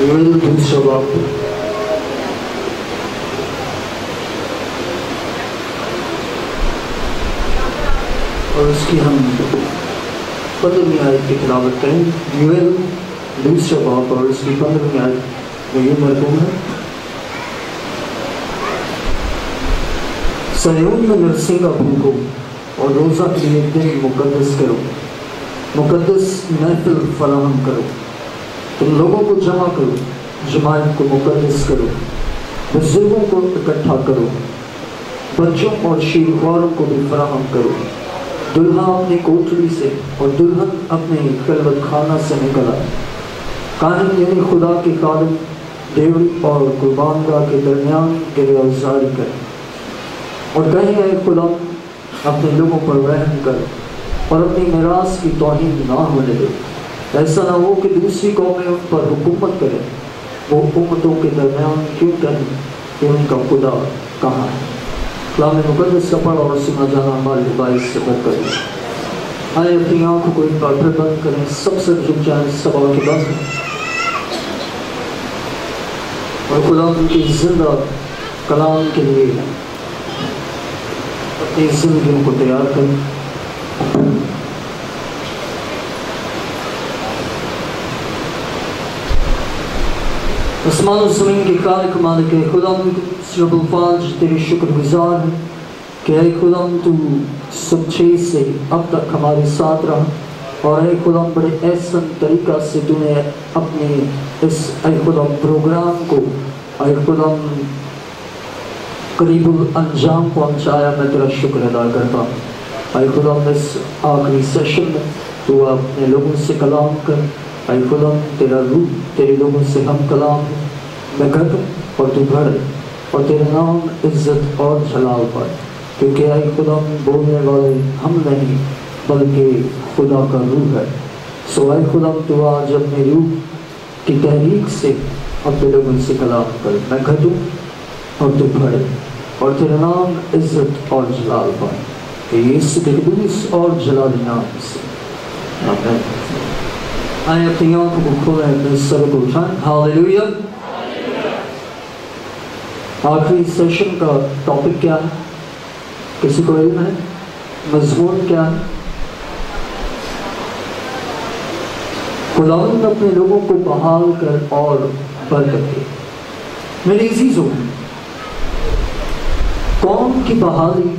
یوئل دوسرا باپ اور اس کی ہم پندرہویں آیت کی تلاوت کریں یوئل دوسرا باپ اور اس کی پندرہویں آیت میں یہ مرکوم ہے سیون میں نرسنگا بھوکو اور روزہ کے لیے دن مقدس کرو مقدس محفل فراہم کرو تم لوگوں کو جمع کرو جماعت کو مقدس کرو بزرگوں کو اکٹھا کرو، بچوں اور شیرواروں کو بھی فراہم کرو۔ دلہا اپنی کوٹری سے اور دلہن اپنے خلوت خانہ سے نکلا۔ کاہن یعنی خدا کے خادم دیوڑی اور قربان گاہ کے درمیان گرے اوزاری کرے۔ اور کہیں اے خدا، اپنے لوگوں پر رحم کر اور اپنی میراث کی توہین نہ ہونے دے۔ ایسا نہ ہو کہ دوسری قومیں ان پر حکومت کریں وہ حکومتوں کے درمیان کیوں کہیں کہ ان کا خدا کہاں ہے کلام مقدس کا پڑھا اور سنا جانا ہمارے باعث سے برکت آئے اپنی آنکھوں کو ایک بار پھر بند کریں سب سے جھک جائیں سب کے بند اور خدا ان کی زندہ کلام کے لیے اپنی زندگیوں کو تیار کریں اسمان و زمین کے خالق مالک ہے خدا رب الفاظ تیرے شکر گزار ہے کہ اے خدا تو سب چیز سے اب تک ہمارے ساتھ رہا اور اے خدا بڑے احسن طریقہ سے تو نے اپنے اس اے خدا پروگرام کو اے خدا قریب الانجام پہنچایا میں تیرا شکر ادا کرتا ہوں اے خدا اس آخری سیشن میں تو اپنے لوگوں سے کلام کر اے خدا تیرا روح، تیرے لوگوں سے ہم کلام۔ میں گھٹ اور تو بڑھ اور تیرا نام عزت اور جلال پائے کیونکہ اے خدا، بولنے والے ہم نہیں، بلکہ خدا کا روح ہے۔ سو اے خدا، تو آج اپنے روح کی تحریک سے اپنے لوگوں سے کلام کر۔ میں گھٹوں اور تو بڑھے اور تیرا نام عزت اور جلال پائے کہ یہ قدوس اور جلالی نام سے۔ آمین۔ آئے اپنی آنکھوں کو کھولیں اپنے سر کو اٹھائیں ہالیلویا آخری سیشن کا ٹاپک کیا ہے کسی کو علم ہے مضمون کیا ہے خداوند اپنے لوگوں کو بحال کر اور برکت دے۔ میرے عزیزوں، قوم کی بحالی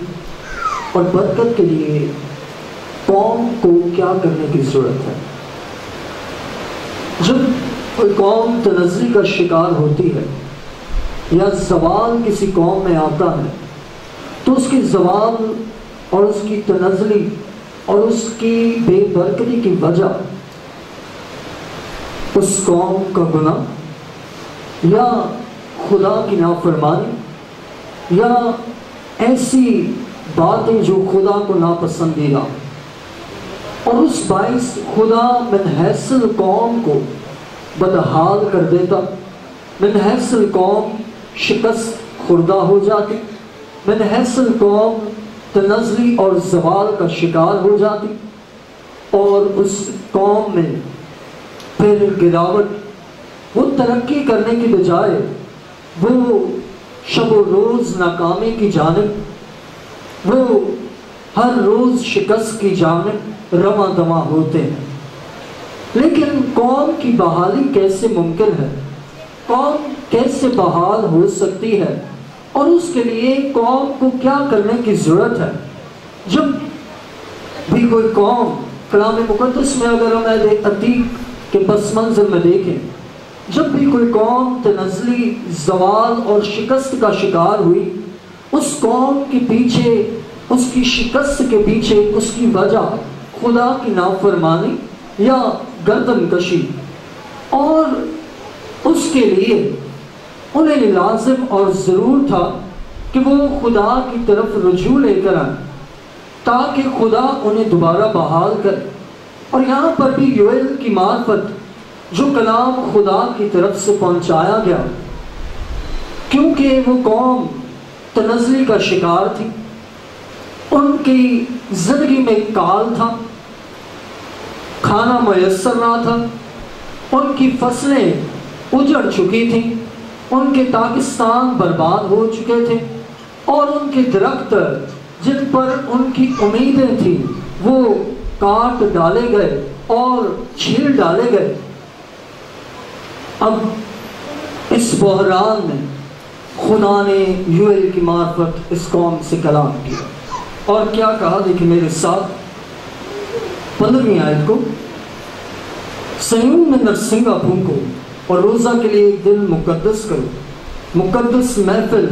اور برکت کے لیے قوم کو کیا کرنے کی ضرورت ہے؟ جب کوئی قوم تنزلی کا شکار ہوتی ہے یا زوال کسی قوم میں آتا ہے، تو اس کی زوال اور اس کی تنزلی اور اس کی بے برکتی کی وجہ اس قوم کا گناہ یا خدا کی نافرمانی یا ایسی باتیں جو خدا کو ناپسندیدہ اور اس باعث خدا من حیثل قوم کو بدحال کر دیتا۔ من حیثل قوم شکست خوردہ ہو جاتی۔ من حیثل قوم تنزلی اور زوال کا شکار ہو جاتی۔ اور اس قوم میں پھر گراوٹ وہ ترقی کرنے کی بجائے وہ شب و روز ناکامی کی جانب، وہ ہر روز شکست کی جانب۔ رواں دواں ہوتے ہیں۔ لیکن قوم کی بحالی کیسے ممکن ہے؟ قوم کیسے بحال ہو سکتی ہے؟ اور اس کے لیے قوم کو کیا کرنے کی ضرورت ہے؟ جب بھی کوئی قوم کلام مقدس میں اگر ہم اہل عتیق کے پس منظر میں دیکھیں، جب بھی کوئی قوم تنزلی، زوال اور شکست کا شکار ہوئی، اس قوم کے پیچھے، اس کی شکست کے پیچھے اس کی وجہ خدا کی نافرمانی یا گردن کشی اور اس کے لیے انہیں لازم اور ضرور تھا کہ وہ خدا کی طرف رجوع لے کر آئیں تاکہ خدا انہیں دوبارہ بحال کرے اور یہاں پر بھی یوئل کی معرفت جو کلام خدا کی طرف سے پہنچایا گیا کیونکہ وہ قوم تنزلی کا شکار تھی، ان کی زندگی میں کال تھا کھانا میسر نہ تھا ان کی فصلیں اجڑ چکی تھی ان کے پاکستان برباد ہو چکے تھے اور ان کے درخت جن پر ان کی امیدیں تھیں وہ کاٹ ڈالے گئے اور چھیل ڈالے گئے اب اس بحران میں خدا نے یو ایل کی معرفت اس قوم سے کلام کیا اور کیا کہا دیکھیں میرے ساتھ پندرہویں آیت کو سیون میں نرسنگا پھونکو اور روزہ کے لیے ایک دن مقدس کرو، مقدس محفل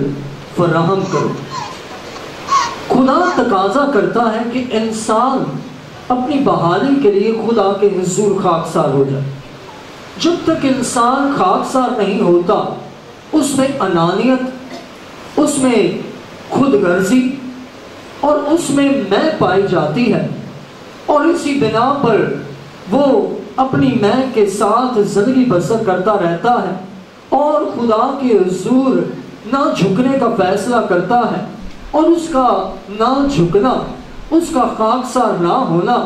فراہم کرو۔ خدا تقاضا کرتا ہے کہ انسان اپنی بحالی کے لیے خدا کے حضور خاکسار ہو جائے۔ جب تک انسان خاکسار نہیں ہوتا، اس میں انانیت، اس میں خود غرضی اور اس میں میں پائی جاتی ہے۔ اور اسی بنا پر وہ اپنی میں کے ساتھ زندگی بسر کرتا رہتا ہے اور خدا کے حضور نہ جھکنے کا فیصلہ کرتا ہے اور اس کا نہ جھکنا، اس کا خاکسار نہ ہونا،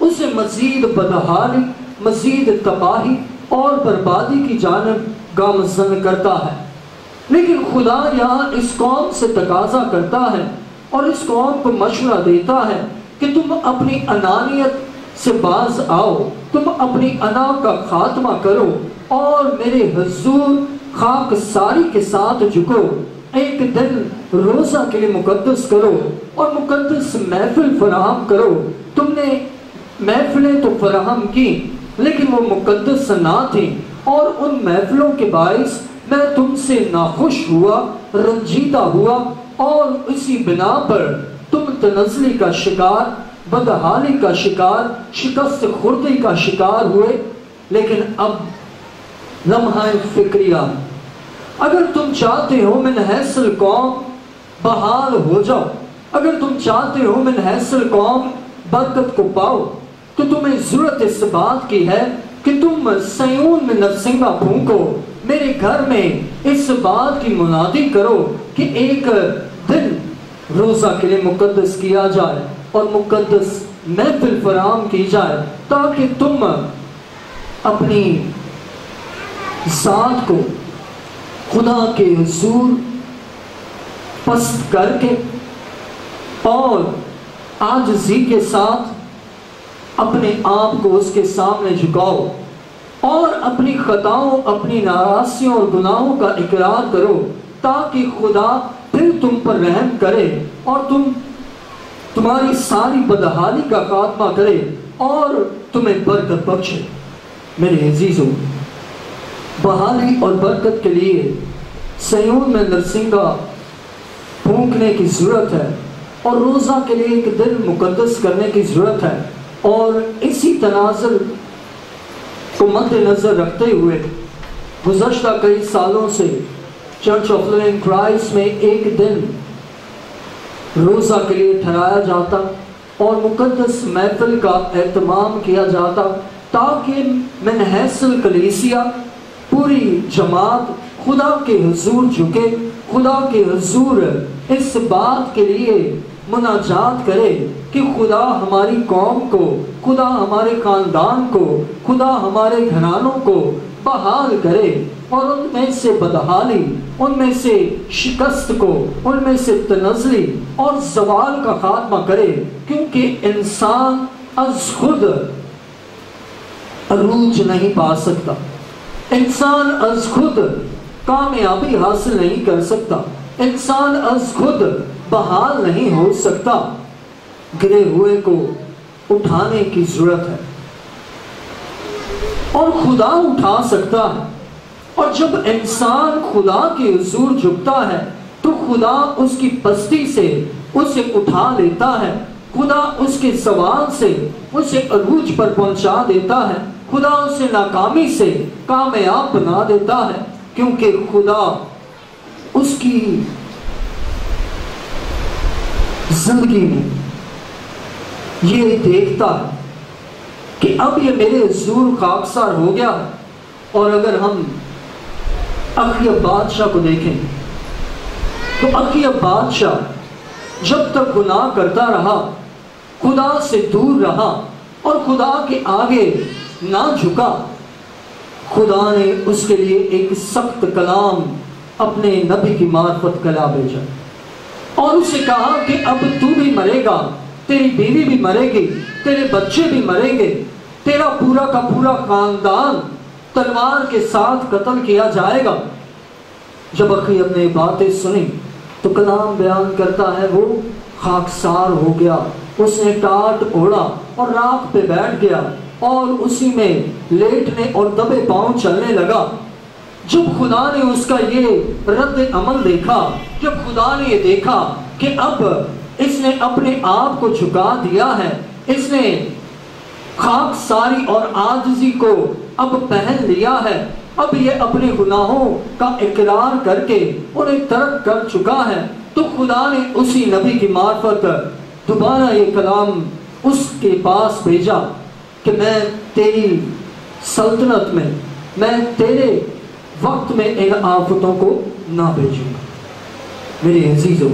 اسے مزید بدحالی، مزید تباہی اور بربادی کی جانب گامزن کرتا ہے۔ لیکن خدا یہاں اس قوم سے تقاضا کرتا ہے اور اس قوم کو مشورہ دیتا ہے۔ کہ تم اپنی انانیت سے باز آؤ، تم اپنی انا کا خاتمہ کرو اور میرے حضور خاک ساری کے ساتھ جھکو۔ ایک دن روزہ کے لیے مقدس کرو اور مقدس محفل فراہم کرو۔ تم نے محفلیں تو فراہم کی، لیکن وہ مقدس نہ تھی اور ان محفلوں کے باعث میں تم سے ناخوش ہوا، رنجیدہ ہوا اور اسی بنا پر تم تنزلی کا شکار، بدحالی کا شکار، شکست خوردی کا شکار ہوئے، لیکن اب لمحہ فکریہ۔ اگر تم چاہتے ہو من حیثل قوم بحال ہو جاؤ، اگر تم چاہتے ہو من حیثل قوم برکت کو پاؤ، تو تمہیں ضرورت اس بات کی ہے کہ تم سیون میں نرسنگا پھونکو۔ میرے گھر میں اس بات کی منادی کرو کہ ایک دن روزہ کے لیے مقدس کیا جائے اور مقدس محفل فراہم کی جائے تاکہ تم اپنی ذات کو خدا کے حضور پست کر کے اور آجزی کے ساتھ اپنے آپ کو اس کے سامنے جھکاؤ اور اپنی خطاؤں، اپنی ناراضیوں اور گناہوں کا اقرار کرو تاکہ خدا پھر تم پر رحم کرے اور تم تمہاری ساری بدحالی کا خاتمہ کرے اور تمہیں برکت بخشے۔ میرے عزیزوں، بحالی اور برکت کے لیے سیون میں نرسنگا پھونکنے کی ضرورت ہے اور روزہ کے لیے ایک دن مقدس کرنے کی ضرورت ہے اور اسی تناظر کو مد نظر رکھتے ہوئے گزشتہ کئی سالوں سے چرچ آف لونگ کرائس میں ایک دن روزہ کے لیے ٹھہرایا جاتا اور مقدس محفل کا اہتمام کیا جاتا تاکہ منحصل کلیسیا، پوری جماعت خدا کے حضور جھکے، خدا کے حضور اس بات کے لیے مناجات کرے کہ خدا ہماری قوم کو، خدا ہمارے خاندان کو، خدا ہمارے گھرانوں کو بحال کرے اور ان میں سے بدحالی، ان میں سے شکست کو، ان میں سے تنزلی اور زوال کا خاتمہ کرے، کیونکہ انسان از خود عروج نہیں پا سکتا۔ انسان از خود کامیابی حاصل نہیں کر سکتا۔ انسان از خود بحال نہیں ہو سکتا۔ گرے ہوئے کو اٹھانے کی ضرورت ہے۔ اور خدا اٹھا سکتا ہے۔ اور جب انسان خدا کے حضور جھکتا ہے، تو خدا اس کی پستی سے اسے اٹھا لیتا ہے۔ خدا اس کے سوال سے اسے عروج پر پہنچا دیتا ہے۔ خدا اسے ناکامی سے کامیاب بنا دیتا ہے، کیونکہ خدا اس کی زندگی میں یہ دیکھتا ہے۔ کہ اب یہ میرے حضور خاکسار ہو گیا اور اگر ہم اقیب بادشاہ کو دیکھیں، تو اقیب بادشاہ جب تک گناہ کرتا رہا، خدا سے دور رہا اور خدا کے آگے نہ جھکا، خدا نے اس کے لیے ایک سخت کلام اپنے نبی کی معرفت کلا بھیجا۔ اور اسے کہا کہ اب تو بھی مرے گا، تیری بیوی بھی مرے گی، تیرے بچے بھی مریں گے تیرا پورا کا پورا خاندان تلوار کے ساتھ قتل کیا جائے گا۔ جب اخیب نے باتیں سنی تو کلام بیان کرتا ہے وہ خاکسار ہو گیا۔ اس نے ٹاٹ اوڑا اور راک پہ بیٹھ گیا اور اسی میں لیٹنے اور دبے پاؤں چلنے لگا۔ جب خدا نے اس کا یہ رد عمل دیکھا، جب خدا نے یہ دیکھا کہ اب اس نے اپنے آپ کو جھکا دیا ہے، اس نے خاک ساری اور آجزی کو اب پہن لیا ہے۔ اب یہ اپنے گناہوں کا اقرار کر کے انہیں ترک کر چکا ہے۔ تو خدا نے اسی نبی کی معرفت دوبارہ یہ کلام اس کے پاس بھیجا کہ میں تیری سلطنت میں میں تیرے وقت میں ان آفتوں کو نہ بھیجوں گا۔ میرے عزیزوں،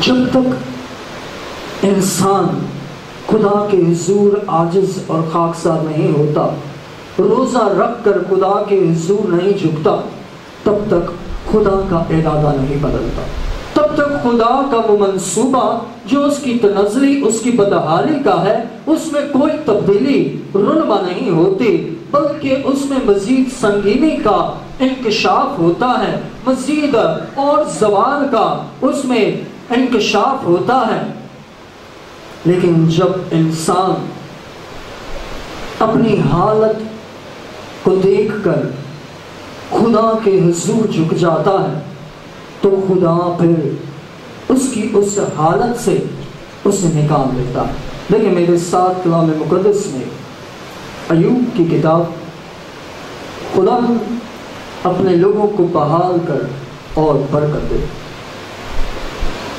جب تک انسان خدا کے حضور عاجز اور خاکسار نہیں ہوتا۔ روزہ رکھ کر خدا کے حضور نہیں جھکتا۔ تب تک خدا کا ارادہ نہیں بدلتا۔ تب تک خدا کا وہ منصوبہ جو اس کی تنزلی، اس کی بدحالی کا ہے، اس میں کوئی تبدیلی رنما نہیں ہوتی، بلکہ اس میں مزید سنگینی کا انکشاف ہوتا ہے، مزید اور زوال کا اس میں انکشاف ہوتا ہے۔ لیکن جب انسان اپنی حالت کو دیکھ کر خدا کے حضور جھک جاتا ہے، تو خدا پھر اس کی اس حالت سے اسے نکال لیتا ہے۔ لیکن میرے ساتھ کلام مقدس میں ایوب کی کتاب، خدا اپنے لوگوں کو بحال کر اور برکت دے۔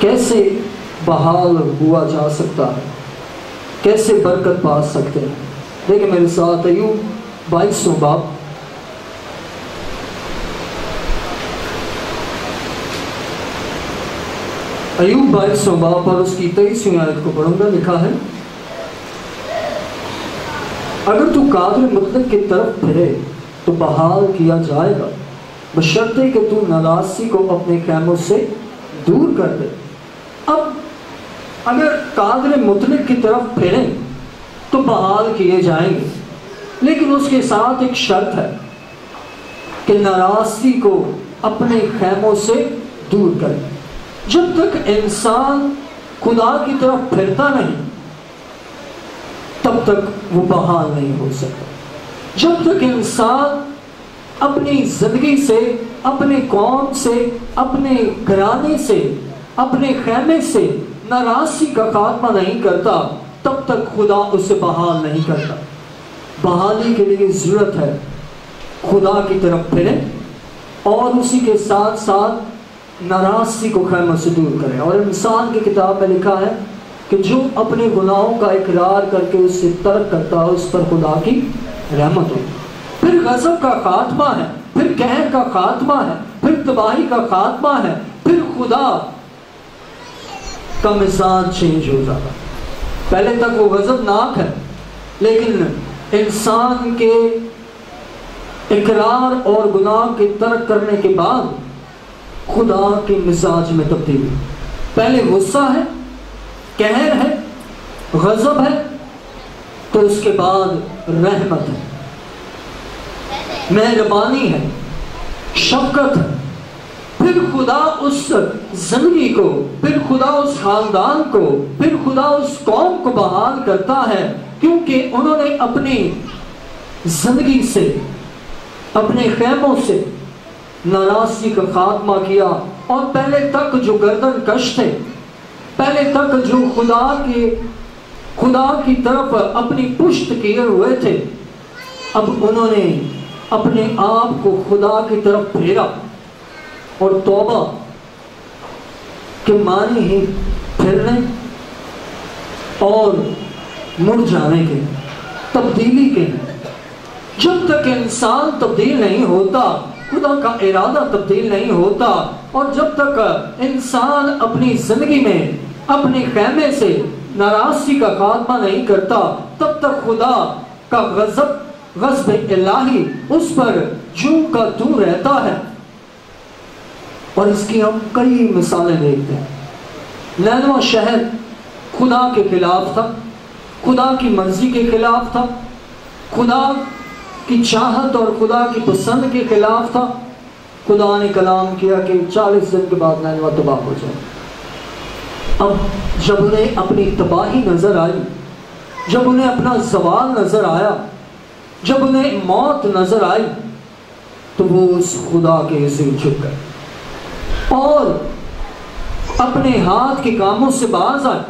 کیسے بحال ہوا جا سکتا ہے۔ کیسے برکت پا سکتے ہیں؟ دیکھیں میرے ساتھ ایوب بائیسوں باپ۔ ایوب بائیس سو باپ اور اس کی تیسویں آیت کو پڑھوں گا، لکھا ہے، اگر تو قادر مطلق کی طرف پھرے تو بحال کیا جائے گا۔ بشرطے کہ تو ناراضی کو اپنے خیموں سے دور کر دے۔ اب اگر قادر مطلق کی طرف پھرے تو بحال کیے جائیں گے۔ لیکن اس کے ساتھ ایک شرط ہے کہ ناراضی کو اپنے خیموں سے دور کر دے جب تک انسان خدا کی طرف پھرتا نہیں، تب تک وہ بحال نہیں ہو سکتا۔ جب تک انسان اپنی زندگی سے، اپنے قوم سے، اپنے گھرانے سے، اپنے خیمے سے ناراضی کا خاتمہ نہیں کرتا، تب تک خدا اسے بحال نہیں کرتا۔ بحالی کے لیے ضرورت ہے خدا کی طرف پھرے اور اسی کے ساتھ ساتھ ناراضی کو خیمہ سے دور کرے۔ اور انسان کی کتاب میں لکھا ہے کہ جو اپنے گناہوں کا اقرار کر کے اس سے ترک کرتا ہے، اس پر خدا کی رحمت ہو پھر غضب کا خاتمہ ہے، پھر قہر کا خاتمہ ہے، پھر تباہی کا خاتمہ ہے، پھر خدا کا مزاج چینج ہو جاتا پہلے تک وہ غضب ناک ہے، لیکن انسان کے اقرار اور گناہ کے ترک کرنے کے بعد خدا کے مزاج میں تبدیلی پہلے غصہ ہے کہر ہے، غضب ہے، تو اس کے بعد رحمت ہے۔ مہربانی ہے، شفقت ہے۔ پھر خدا اس زندگی کو، پھر خدا اس خاندان کو، پھر خدا اس قوم کو بحال کرتا ہے، کیونکہ انہوں نے اپنی زندگی سے، اپنے خیموں سے ناراضی کا خاتمہ کیا۔ اور پہلے تک جو گردن کش تھے، پہلے تک جو خدا کے، خدا کی طرف اپنی پشت کیے ہوئے تھے، اب انہوں نے اپنے آپ کو خدا کی طرف پھیرا۔ اور توبہ کے معنی ہی پھرنے اور مڑ جانے کے، تبدیلی کے۔ جب تک انسان تبدیل نہیں ہوتا، خدا کا ارادہ تبدیل نہیں ہوتا، اور جب تک انسان اپنی زندگی میں، اپنے خیمے سے ناراضی کا خاتمہ نہیں کرتا، تب تک خدا کا غضب غصب الہی اس پر جو کا تو رہتا ہے۔ اور اس کی ہم کئی مثالیں دیکھتے ہیں۔ نینوا شہر خدا کے خلاف تھا، خدا کی مرضی کے خلاف تھا، خدا کی چاہت اور خدا کی پسند کے خلاف تھا۔ خدا نے کلام کیا کہ چالیس دن کے بعد نینوا تباہ ہو جائے۔ اب جب انہیں اپنی تباہی نظر آئی، جب انہیں اپنا زوال نظر آیا، جب انہیں موت نظر آئی، تو وہ اس خدا کے حضور جھک گئے۔ اور اپنے ہاتھ کے کاموں سے باز آئے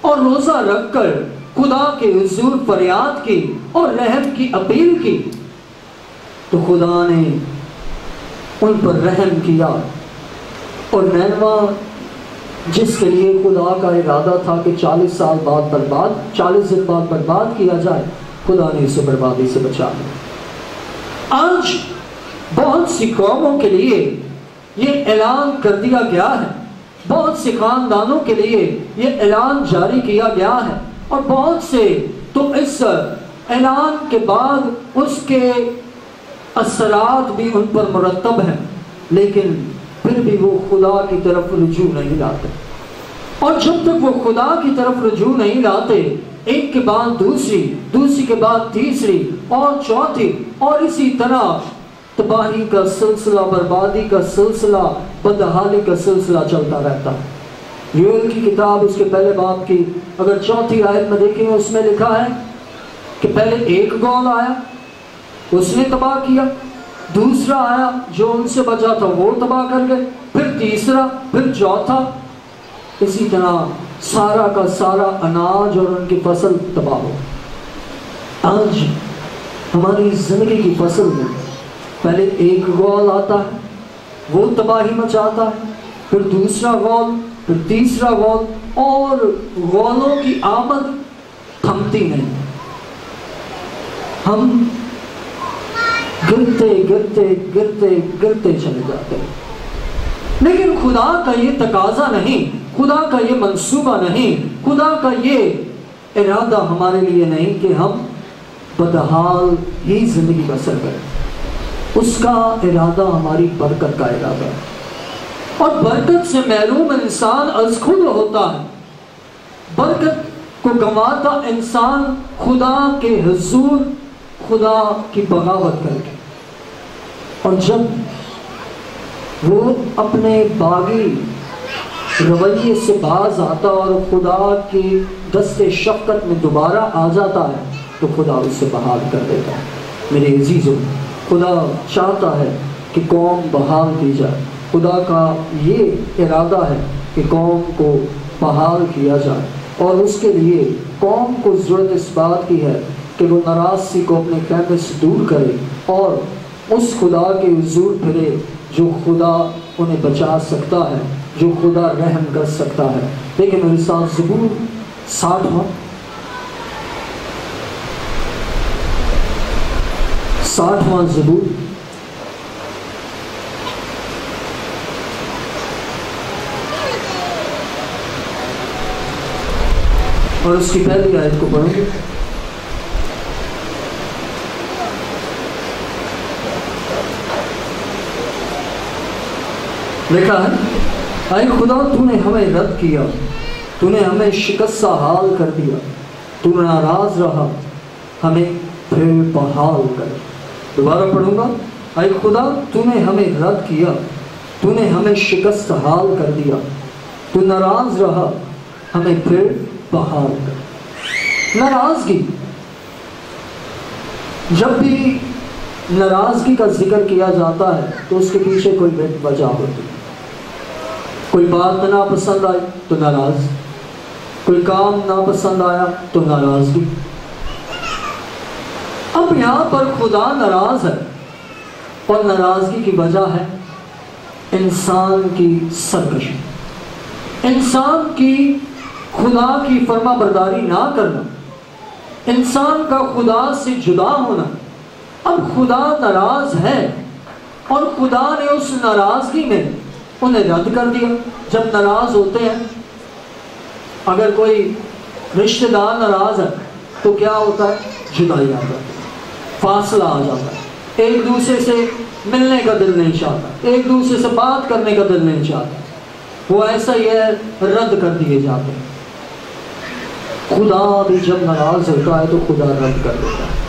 اور روزہ رکھ کر خدا کے حضور فریاد کی اور رحم کی اپیل کی۔ تو خدا نے ان پر رحم کیا اور نینوا، جس کے لیے خدا کا ارادہ تھا کہ چالیس سال بعد برباد، چالیس دن بعد برباد کیا جائے، خدا نے اسے بربادی سے بچا لیا۔ آج بہت سی قوموں کے لیے یہ اعلان کر دیا گیا ہے۔ بہت سے خاندانوں کے لیے یہ اعلان جاری کیا گیا ہے۔ اور بہت سے تو اس اعلان کے بعد اس کے اثرات بھی ان پر مرتب ہیں۔ لیکن پھر بھی وہ خدا کی طرف رجوع نہیں لاتے۔ اور جب تک وہ خدا کی طرف رجوع نہیں لاتے، ایک کے بعد دوسری دوسری کے بعد تیسری، اور چوتھی، اور اسی طرح تباہی کا سلسلہ، بربادی کا سلسلہ، بدحالی کا سلسلہ چلتا رہتا۔ یوئل کی کتاب اس کے پہلے باپ کی، اگر چوتھی آیت میں دیکھیں، اس میں لکھا ہے کہ پہلے ایک گول آیا، اس نے تباہ کیا، دوسرا آیا، جو ان سے بچا تھا، وہ تباہ کر گئے، پھر تیسرا، پھر چوتھا۔ اسی طرح سارا کا سارا اناج اور ان کی فصل تباہ ہو۔ آج ہماری زندگی کی فصل میں پہلے ایک غول آتا ہے، وہ تباہی مچاتا ہے، پھر دوسرا غول، پھر تیسرا غول، اور غولوں کی آمد تھمتی نہیں۔ ہم گرتے گرتے گرتے گرتے چلے جاتے ہیں۔ لیکن خدا کا یہ تقاضا نہیں، خدا کا یہ منصوبہ نہیں، خدا کا یہ ارادہ ہمارے لیے نہیں کہ ہم بدحال ہی زندگی بسر کریں۔ اس کا ارادہ ہماری برکت کا ارادہ ہے۔ اور برکت سے محروم انسان از خود ہوتا ہے۔ برکت کو گنواتا انسان خدا کے حضور، خدا کی بغاوت کر کے۔ اور جب وہ اپنے باغی رویے سے باز آتا اور خدا کی دست شفقت میں دوبارہ آ جاتا ہے، تو خدا اسے بحال کر دیتا ہے۔ میرے عزیزوں خدا چاہتا ہے کہ قوم بحال کی جائے۔ خدا کا یہ ارادہ ہے کہ قوم کو بحال کیا جائے۔ اور اس کے لیے قوم کو ضرورت اس بات کی ہے کہ وہ ناراضی کو اپنے خیمے سے دور کرے اور اس خدا کے حضور پھرے جو خدا انہیں بچا سکتا ہے، جو خدا رحم کر سکتا ہے۔ لیکن میرے ساتھ زبور ساٹھواں ساٹھواں زبور اور اس کی پہلی آیت کو پڑھیں گے لکھا ہے، اے خدا، تو نے ہمیں رد کیا، تو نے ہمیں شکست حال کر دیا، تو ناراض رہا، ہمیں پھر بحال کر دوبارہ پڑھوں گا۔ اے خدا، تو نے ہمیں رد کیا۔ تو نے ہمیں شکست حال کر دیا۔ تو ناراض رہا۔ ہمیں پھر بحال کر۔ ناراضگی۔ جب بھی ناراضگی کا ذکر کیا جاتا ہے، تو اس کے پیچھے کوئی وجہ ہوتی۔ کوئی بات نہ پسند آئی تو ناراض۔ کوئی کام ناپسند آیا تو ناراضگی۔ اب یہاں پر خدا ناراض ہے اور ناراضگی کی وجہ ہے انسان کی سرکشی۔ انسان کی خدا کی فرما برداری نہ کرنا، انسان کا خدا سے جدا ہونا۔ اب خدا ناراض ہے اور خدا نے اس ناراضگی میں انہیں رد کر دیا جب ناراض ہوتے ہیں۔ اگر کوئی رشتہ دار ناراض ہے تو کیا ہوتا ہے؟ جدائی آ جاتی فاصلہ آ جاتا ہے۔ ایک دوسرے سے ملنے کا دل نہیں چاہتا۔ ایک دوسرے سے بات کرنے کا دل نہیں چاہتا۔ وہ ایسا ہی ہے، رد کر دیے جاتے ہیں۔ خدا بھی جب ناراض ہوتا ہے تو خدا رد کر دیتا ہے۔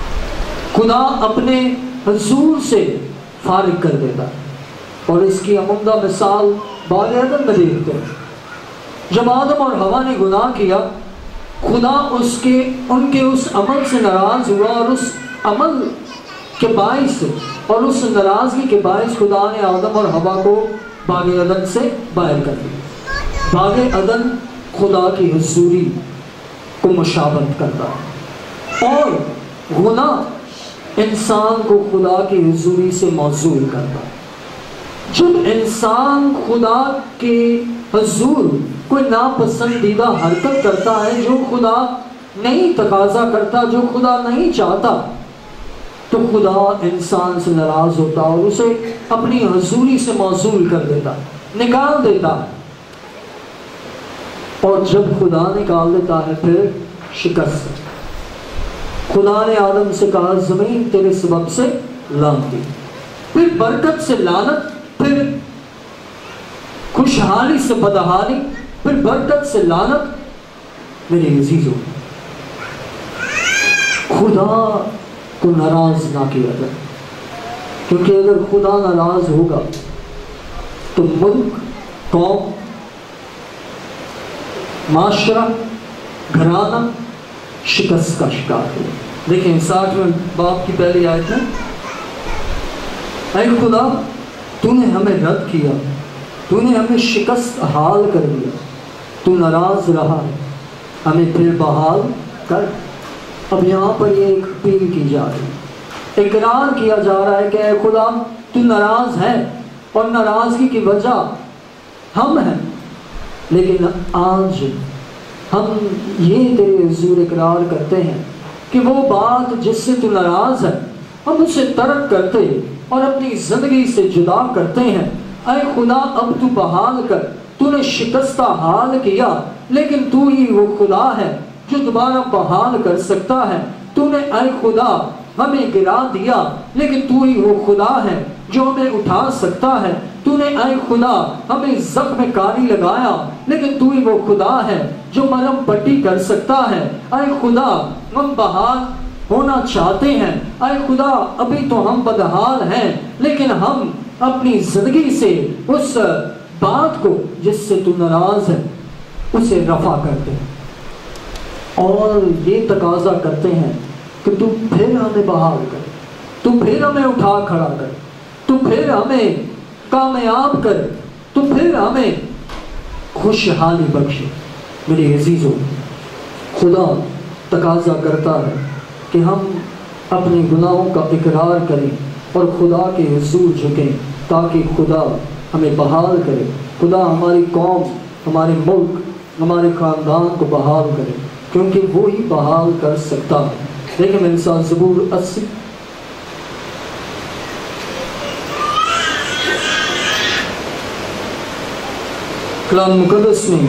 خدا اپنے حضور سے فارغ کر دیتا ہے۔ اور اس کی عمدہ مثال بال عدم میں دیکھتے ہیں۔ جب آدم اور ہوا نے گناہ کیا، خدا اس کے، ان کے اس عمل سے ناراض ہوا اور اس عمل کے باعث اور اس ناراضگی کے باعث خدا نے آدم اور ہوا کو باغ عدن سے باہر کر دیا۔ باغ عدن خدا کی حضوری کو مشابت کرتا ہے اور گناہ انسان کو خدا کی حضوری سے موضوع کرتا ہے۔ جب انسان خدا کے حضور کوئی ناپسندیدہ حرکت کرتا ہے جو خدا نہیں تقاضا کرتا، جو خدا نہیں چاہتا تو خدا انسان سے ناراض ہوتا اور اسے اپنی حضوری سے موصول کر دیتا، نکال دیتا۔ اور جب خدا نکال دیتا ہے پھر شکست۔ خدا نے آدم سے کہا، زمین تیرے سبب سے لانتی پھر برکت سے لانت، پھر خوشحالی سے بدحالی، پھر برکت سے لانت۔ میرے عزیزوں، خدا کو ناراض نہ کیا جائے۔ کیونکہ اگر خدا ناراض ہوگا، تو ملک، قوم، معاشرہ، گھرانہ شکست کا شکار ہو دیکھیں ساٹھ میں باپ کی پہلی آیت ہے، اے خدا، تو نے ہمیں رد کیا، تو نے ہمیں شکست حال کر دیا۔ تو ناراض رہا ہے ہمیں پھر بحال کر۔ اب یہاں پر یہ ایک اپیل کی جا رہی اقرار کیا جا رہا ہے کہ اے خدا، تو ناراض ہے اور ناراضگی کی وجہ ہم ہیں۔ لیکن آج ہم یہ تیرے حضور اقرار کرتے ہیں کہ وہ بات جس سے تو ناراض ہے، ہم اسے ترک کرتے اور اپنی زندگی سے جدا کرتے ہیں۔ اے خدا، اب تو بحال کر، تو نے شکستہ حال کیا، لیکن تو ہی وہ خدا ہے۔ جو دوبارہ بحال کر سکتا ہے۔ تو نے اے خدا، ہمیں گرا دیا، لیکن تو ہی وہ خدا ہے جو ہمیں اٹھا سکتا ہے۔ تو نے اے خدا، ہمیں زخم کاری لگایا، لیکن تو ہی وہ خدا ہے جو مرم پٹی کر سکتا ہے۔ اے خدا، ہم بحال ہونا چاہتے ہیں۔ اے خدا، ابھی تو ہم بدحال ہیں، لیکن ہم اپنی زندگی سے اس بات کو، جس سے تو ناراض ہے، اسے رفع کرتے ہیں اور یہ تقاضا کرتے ہیں کہ تو پھر ہمیں بحال کر، تو پھر ہمیں اٹھا کھڑا کر، تو پھر ہمیں کامیاب کر، تو پھر ہمیں خوشحالی بخشے۔ میری عزیزوں، خدا تقاضا کرتا ہے کہ ہم اپنے گناہوں کا اقرار کریں اور خدا کے حضور جھکیں تاکہ خدا ہمیں بحال کرے۔ خدا ہماری قوم، ہمارے ملک، ہمارے خاندان کو بحال کرے۔ کیونکہ وہی بحال کر سکتا ہے۔ دیکھیں میرے ساتھ زبور اسی کلام مقدس میں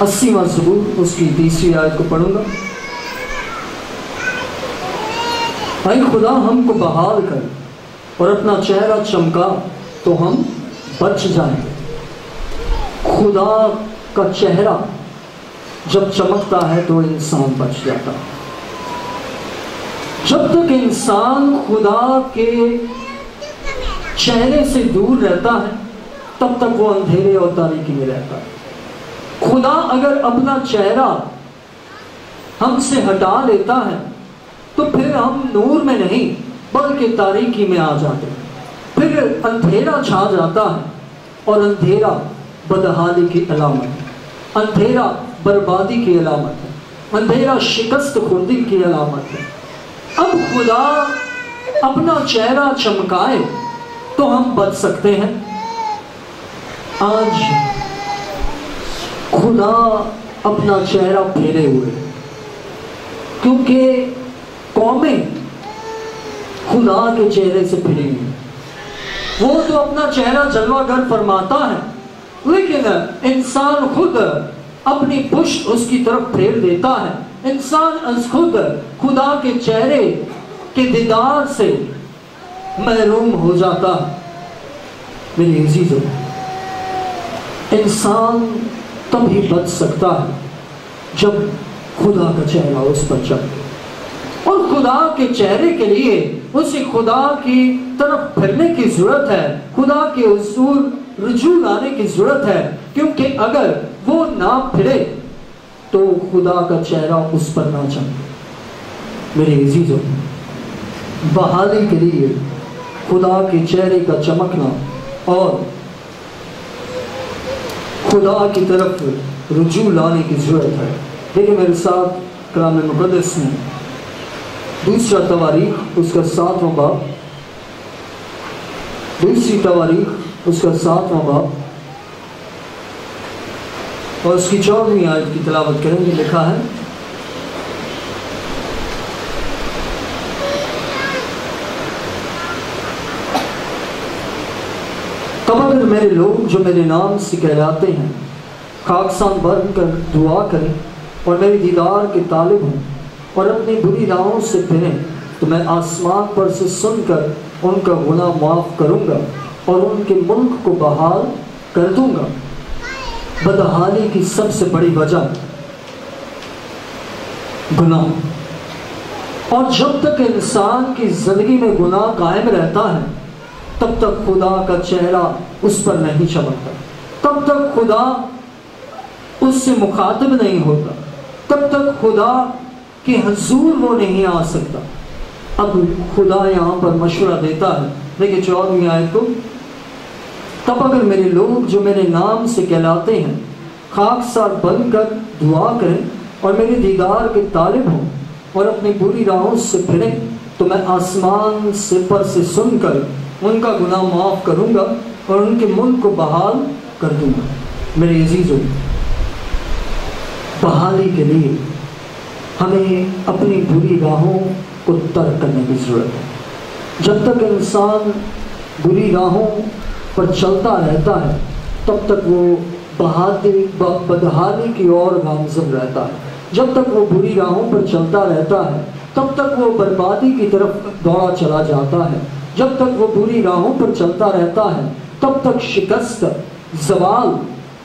اسی زبور اس کی تیسری آیت کو پڑھوں گا۔ اے خدا، ہم کو بحال کر اور اپنا چہرہ چمکا تو ہم بچ جائیں۔ خدا کا چہرہ جب چمکتا ہے تو انسان بچ جاتا جب تک انسان خدا کے چہرے سے دور رہتا ہے، تب تک وہ اندھیرے اور تاریکی میں رہتا ہے۔ خدا اگر اپنا چہرہ ہم سے ہٹا لیتا ہے، تو پھر ہم نور میں نہیں، بلکہ تاریکی میں آ جاتے پھر اندھیرا چھا جاتا ہے اور اندھیرا بدحالی کی علامت اندھیرا بربادی کی علامت ہے، اندھیرا شکست خوردی کی علامت ہے۔ اب خدا اپنا چہرہ چمکائے تو ہم بچ سکتے ہیں۔ آج خدا اپنا چہرہ پھیرے ہوئے۔ کیونکہ قومیں خدا کے چہرے سے پھریں گی وہ تو اپنا چہرہ جلوہ گر فرماتا ہے، لیکن انسان خود اپنی پشت اس کی طرف پھیر دیتا ہے۔ انسان از خود خدا کے چہرے کے دیدار سے محروم ہو جاتا میری عزیزوں، انسان تب ہی بچ سکتا ہے جب خدا کا چہرہ اس پر چڑھے اور خدا کے چہرے کے لیے اسے خدا کی طرف پھرنے کی ضرورت ہے۔ خدا کے حضور رجوع لانے کی ضرورت ہے۔ کیونکہ اگر وہ نہ پھرے تو خدا کا چہرہ اس پر نہ چڑھے میرے عزیزوں، بحالی کے لیے خدا کے چہرے کا چمکنا اور خدا کی طرف رجوع لانے کی ضرورت ہے۔ دیکھیں میرے ساتھ کلام مقدس میں دوسرا تواریخ، اس کا ساتواں باپ دوسری تواریخ، اس کا ساتواں باپ اور اس کی چودہویں آیت کی تلاوت کریں گے، لکھا ہے۔ تب اگر میرے لوگ جو میرے نام سے کہلاتے ہیں خاکسان بن کر دعا کریں اور میری دیدار کے طالب ہوں اور اپنی بری راہوں سے پھریں، تو میں آسمان پر سے سن کر ان کا گناہ معاف کروں گا اور ان کے ملک کو بحال کر دوں گا۔ بدحالی کی سب سے بڑی وجہ گناہ۔ اور جب تک انسان کی زندگی میں گناہ قائم رہتا ہے، تب تک خدا کا چہرہ اس پر نہیں چمکتا۔ تب تک خدا اس سے مخاطب نہیں ہوتا۔ تب تک خدا کہ حضور وہ نہیں آ سکتا۔ اب خدا یہاں پر مشورہ دیتا ہے۔ دیکھیں چودھویں آئے کو۔ تب اگر میرے لوگ جو میرے نام سے کہلاتے ہیں، خاک سار بن کر دعا کریں اور میرے دیدار کے طالب ہوں اور اپنی بری راہوں سے پھریں، تو میں آسمان سے پر سے سن کر ان کا گناہ معاف کروں گا اور ان کے ملک کو بحال کر دوں گا۔ میرے عزیزوں، بحالی کے لیے ہمیں اپنی بری راہوں کو ترک کرنے کی ضرورت ہے۔ جب تک انسان بری راہوں پر چلتا رہتا ہے، تب تک وہ بہادری، بدحالی کی اور گامزن رہتا ہے۔ جب تک وہ بری راہوں پر چلتا رہتا ہے، تب تک وہ بربادی کی طرف دوڑا چلا جاتا ہے۔ جب تک وہ بری راہوں پر چلتا رہتا ہے، تب تک شکست، زوال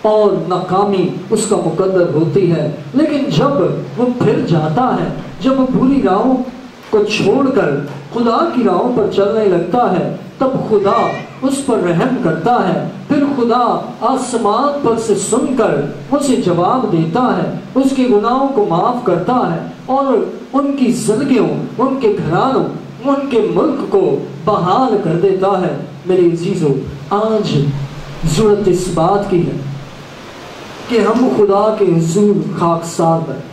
اور ناکامی اس کا مقدر ہوتی ہے۔ لیکن جب وہ پھر جاتا ہے، جب وہ بری راہوں کو چھوڑ کر خدا کی راہوں پر چلنے لگتا ہے، تب خدا اس پر رحم کرتا ہے۔ پھر خدا آسمان پر سے سن کر اسے جواب دیتا ہے۔ اس کے گناہوں کو معاف کرتا ہے اور ان کی زندگیوں، ان کے گھرانوں، ان کے ملک کو بحال کر دیتا ہے۔ میری عزیزوں، آج ضرورت اس بات کی ہے کہ ہم خدا کے حضور خاک سار بنے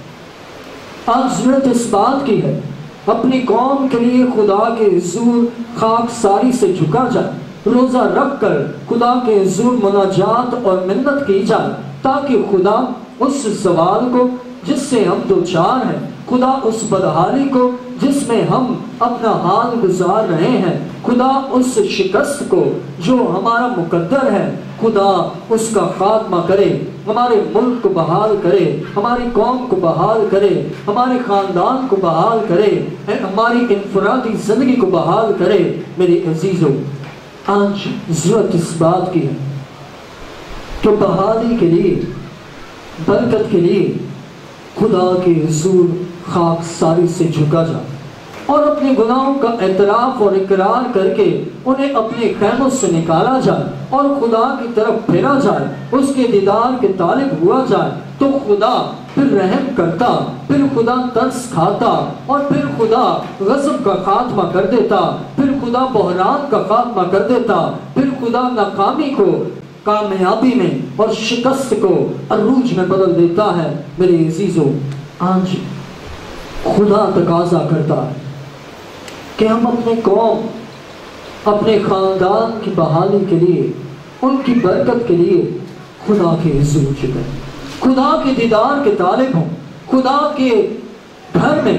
آج ضرورت اس بات کی ہے، اپنی قوم کے لیے خدا کے حضور خاک ساری سے جھکا جائے۔ روزہ رکھ کر خدا کے حضور مناجات اور منت کی جائے، تاکہ خدا اس سوال کو، جس سے ہم دو چار ہیں، خدا اس بدحالی کو، جس میں ہم اپنا حال گزار رہے ہیں، خدا اس شکست کو جو ہمارا مقدر ہے، خدا اس کا خاتمہ کرے، ہمارے ملک کو بحال کرے، ہماری قوم کو بحال کرے، ہمارے خاندان کو بحال کرے، ہماری انفرادی زندگی کو بحال کرے میری عزیزوں آج ضرورت اس بات کی ہے کہ بحالی کے لیے، برکت کے لیے خدا کے حضور خاک ساری سے جھکا جائے اور اپنے گناہوں کا اعتراف اور اقرار کر کے انہیں اپنے خیموں سے نکالا جائے اور خدا کی طرف پھیرا جائے، اس کے دیدار کے طالب ہوا جائے، تو خدا پھر رحم کرتا، پھر خدا ترس کھاتا اور پھر خدا غضب کا خاتمہ کر دیتا، پھر خدا بحران کا خاتمہ کر دیتا، پھر خدا ناکامی کو، کامیابی میں اور شکست کو عروج میں بدل دیتا ہے۔ میرے عزیزوں آج خدا تقاضا کرتا ہے کہ ہم اپنے قوم، اپنے خاندان کی بحالی کے لیے، ان کی برکت کے لیے خدا کے حضور چکے خدا کے دیدار کے طالب ہوں، خدا کے گھر میں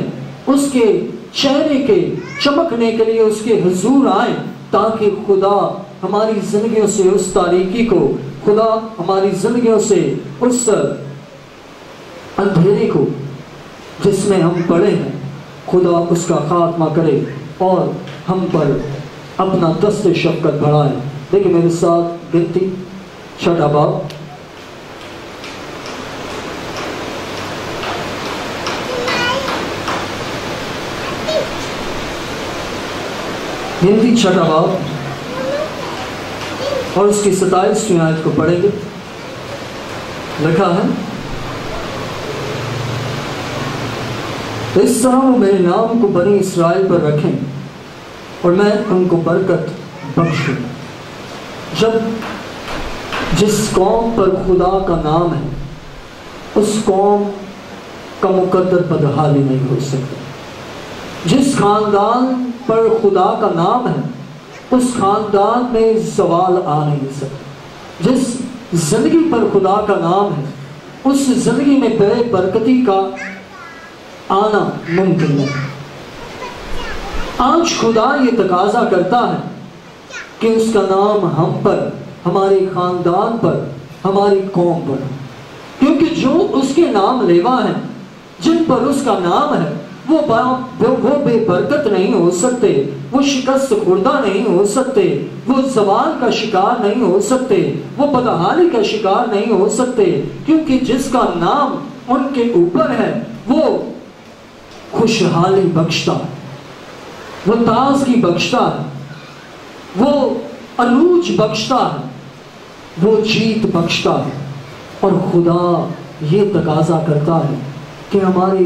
اس کے چہرے کے چمکنے کے لیے اس کے حضور آئیں تاکہ خدا ہماری زندگیوں سے اس تاریکی کو، خدا ہماری زندگیوں سے اس اندھیرے کو جس میں ہم پڑے ہیں، خدا اس کا خاتمہ کرے اور ہم پر اپنا دست شفقت بڑھائے۔ دیکھیں میرے ساتھ گنتی چھٹا باپ ہندی چھٹا باپ اور اس کی ستائیسویں آیت کو پڑھیں گے۔ لکھا ہے، اس طرح وہ میرے نام کو بنی اسرائیل پر رکھیں اور میں ان کو برکت بخشوں۔ جب جس قوم پر خدا کا نام ہے، اس قوم کا مقدر بدحالی نہیں ہو سکتا۔ جس خاندان پر خدا کا نام ہے، اس خاندان میں زوال آ نہیں سکتا جس زندگی پر خدا کا نام ہے، اس زندگی میں بے برکتی کا آنا ممکن ہے۔ آج خدا یہ تقاضا کرتا ہے کہ اس کا نام ہم پر، ہمارے خاندان پر، ہماری قوم پر کیونکہ جو اس کے نام لیوا ہیں جن پر اس کا نام ہے وہ وہ بے برکت نہیں ہو سکتے، وہ شکست خوردہ نہیں ہو سکتے، وہ زوال کا شکار نہیں ہو سکتے، وہ بدحالی کا شکار نہیں ہو سکتے، کیونکہ جس کا نام ان کے اوپر ہے، وہ خوشحالی بخشتا ہے وہ تازگی بخشتا ہے وہ عروج بخشتا ہے وہ جیت بخشتا ہے۔ اور خدا یہ تقاضا کرتا ہے کہ ہمارے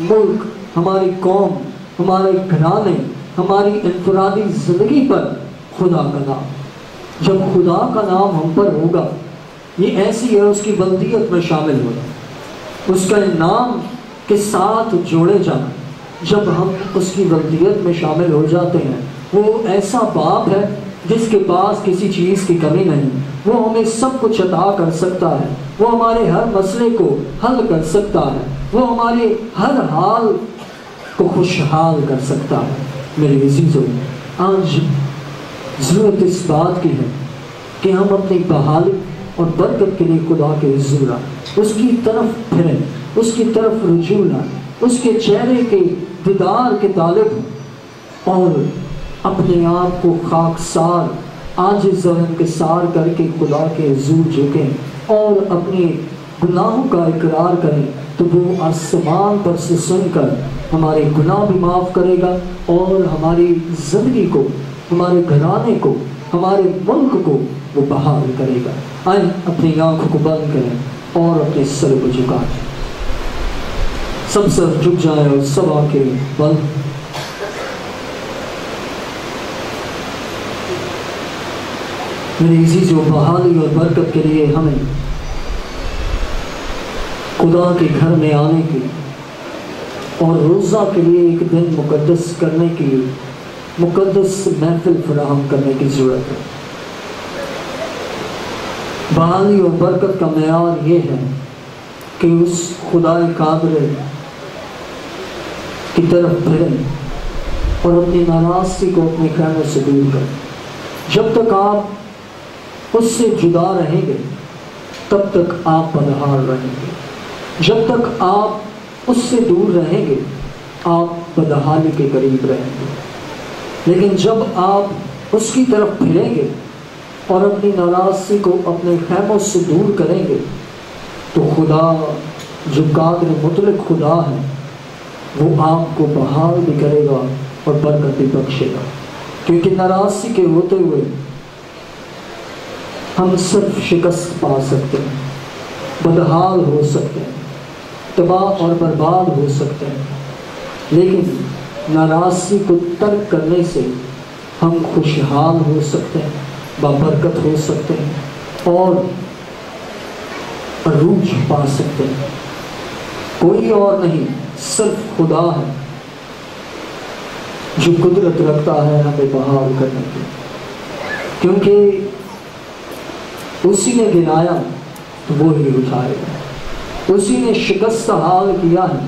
ملک ہماری قوم، ہمارے گھرانے، ہماری انفرادی زندگی پر خدا کا نام۔ جب خدا کا نام ہم پر ہوگا، یہ ایسی ہے، اس کی بلدیت میں شامل ہوگا اس کا نام کے ساتھ جوڑے جانا۔ جب ہم اس کی بلدیت میں شامل ہو جاتے ہیں، وہ ایسا باپ ہے جس کے پاس کسی چیز کی کمی نہیں۔ وہ ہمیں سب کچھ عطا کر سکتا ہے۔ وہ ہمارے ہر مسئلے کو حل کر سکتا ہے۔ وہ ہمارے ہر حال کو خوشحال کر سکتا ہے میرے عزیزوں آج ضرورت اس بات کی ہے کہ ہم اپنی بحالی اور برکت کے لیے خدا کے حضور اس کی طرف پھریں، اس کی طرف رجوع لائیں اس کے چہرے کے دیدار کے طالب اور اپنے آپ کو خاک سار، آج ذہن کے سار کر کے خدا کے حضور جھکیں اور اپنی گناہوں کا اقرار کریں۔ تو وہ آسمان پر سے سن کر ہمارے گناہ بھی معاف کرے گا اور ہماری زندگی کو، ہمارے گھرانے کو، ہمارے ملک کو وہ بحال کرے گا۔ آئیں اپنی آنکھوں کو بند کریں اور اپنے سر کو جھکائیں سب سر جھک جائیں اور سب آنکھیں بند۔ میری اسی جو بحالی اور برکت کے لیے ہمیں خدا کے گھر میں آنے کی اور روزہ کے لیے ایک دن مقدس کرنے کی مقدس محفل فراہم کرنے کی ضرورت ہے۔ بحالی اور برکت کا معیار یہ ہے کہ اس خدا قادر کی طرف پھریں اور اپنی ناراضگی کو اپنے خیمے سے دور کریں۔ جب تک آپ اس سے جدا رہیں گے، تب تک آپ بدہار رہیں گے۔ جب تک آپ اس سے دور رہیں گے، آپ بدحالی کے قریب رہیں گے۔ لیکن جب آپ اس کی طرف پھریں گے اور اپنی ناراضی کو اپنے خیموں سے دور کریں گے، تو خدا جو قادر مطلق خدا ہے، وہ آپ کو بحال بھی کرے گا اور برکت بھی بخشے گا۔ کیونکہ ناراضی کے ہوتے ہوئے ہم صرف شکست پا سکتے ہیں، بدحال ہو سکتے ہیں۔ تباہ اور برباد ہو سکتے ہیں۔ لیکن ناراضی کو ترک کرنے سے ہم خوشحال ہو سکتے ہیں، بابرکت ہو سکتے ہیں اور عروج پا سکتے ہیں۔ کوئی اور نہیں، صرف خدا ہے جو قدرت رکھتا ہے ہمیں بحال کرنے کی کیونکہ اسی نے گنایا تو وہی اٹھائے گا۔ اسی نے شکست حال کیا ہے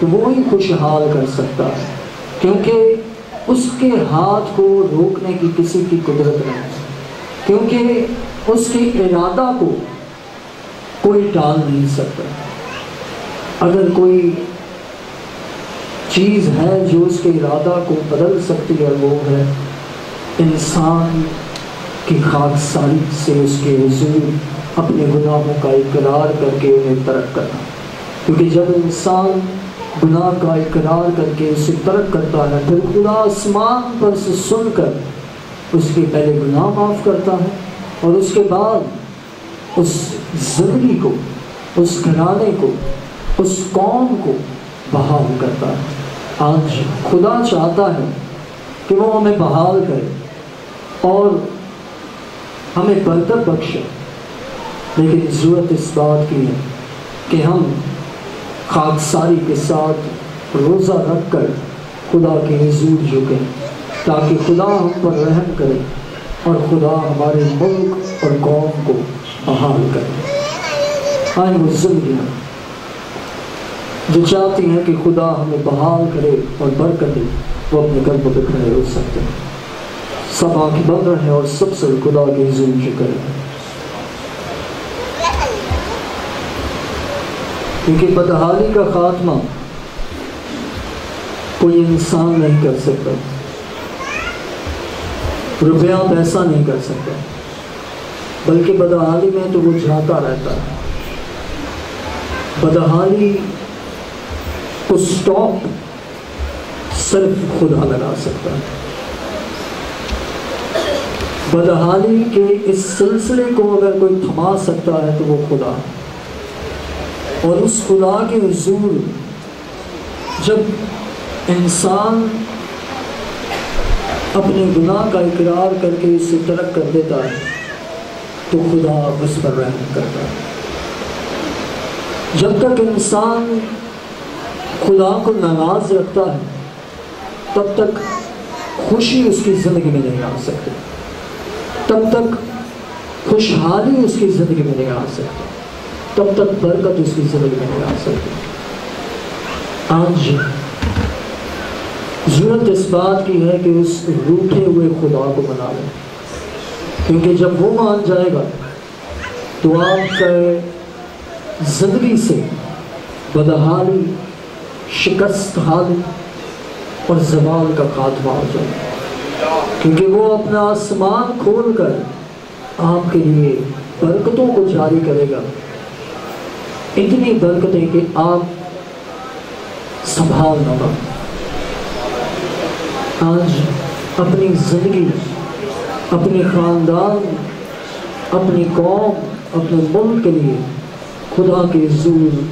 تو وہی خوشحال کر سکتا ہے، کیونکہ اس کے ہاتھ کو روکنے کی کسی کی قدرت نہیں کیونکہ اس کے ارادہ کو کوئی ڈال نہیں سکتا۔ اگر کوئی چیز ہے جو اس کے ارادہ کو بدل سکتی ہے، وہ ہے انسان کی خاک ساری سے اس کے حضور۔ اپنے گناہوں کا اقرار کر کے انہیں ترک کرنا۔ کیونکہ جب انسان گناہ کا اقرار کر کے اسے ترک کرتا ہے، پھر خدا آسمان پر سے سن کر اس کے پہلے گناہ معاف کرتا ہے اور اس کے بعد اس زندگی کو، اس گھرانے کو، اس قوم کو بحال کرتا ہے۔ آج خدا چاہتا ہے کہ وہ ہمیں بحال کرے اور ہمیں برکت بخشے۔ لیکن ضرورت اس بات کی ہے کہ ہم خاک ساری کے ساتھ روزہ رکھ کر خدا کے حضور جھکیں تاکہ خدا ہم پر رحم کرے اور خدا ہمارے ملک اور قوم کو بحال کرے۔ آئیں وہ زندگیاں جو چاہتی ہیں کہ خدا ہمیں بحال کرے اور برکت دے وہ اپنے گھر پہ کھڑے ہو سکتے ہیں۔ سب آنکھیں بند رہے اور سب سے خدا کے حضور شکر کیونکہ بدحالی کا خاتمہ کوئی انسان نہیں کر سکتا۔ روپیہ پیسہ نہیں کر سکتا، بلکہ بدحالی میں تو وہ جاتا رہتا ہے۔ بدحالی کو سٹاپ صرف خدا لگا سکتا ہے۔ بدحالی کے اس سلسلے کو اگر کوئی تھما سکتا ہے تو وہ خدا ہے۔ اور اس خدا کے حضور جب انسان اپنے گناہ کا اقرار کر کے اسے ترک کر دیتا ہے، تو خدا اس پر رحم کرتا ہے۔ جب تک انسان خدا کو ناراض رکھتا ہے، تب تک خوشی اس کی زندگی میں نہیں آ سکتی۔ تب تک خوشحالی اس کی زندگی میں نہیں آ سکتی۔ تب تک برکت اس کی زندگی میں نہیں آ سکتی۔ آج ضرورت اس بات کی ہے کہ اس روٹے ہوئے خدا کو بنا لیں۔ کیونکہ جب وہ مان جائے گا تو آپ کا زندگی سے بدحالی، شکست حالی اور زبان کا خاتمہ ہو جائے۔ کیونکہ وہ اپنا آسمان کھول کر آپ کے لیے برکتوں کو جاری کرے گا۔ اتنی برکتیں کہ آپ سنبھال نہ پا آج اپنی زندگی، اپنے خاندان، اپنی قوم، اپنے ملک کے لیے خدا کے زور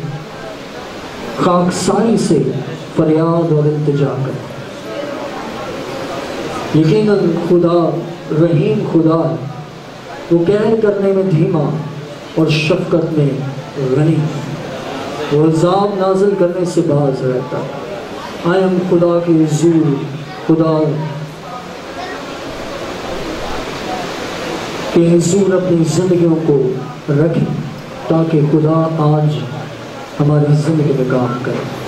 خاکسائی سے فریاد اور التجا کر یقیناً خدا رحیم خدا وہ کہر کرنے میں دھیما اور شفقت میں غنی۔ وہ عذاب نازل کرنے سے باز رہتا۔ آئے ہم خدا کی حضور خدا۔ کے حضور اپنی زندگیوں کو رکھیں تاکہ خدا آج ہماری زندگی میں کام کرے۔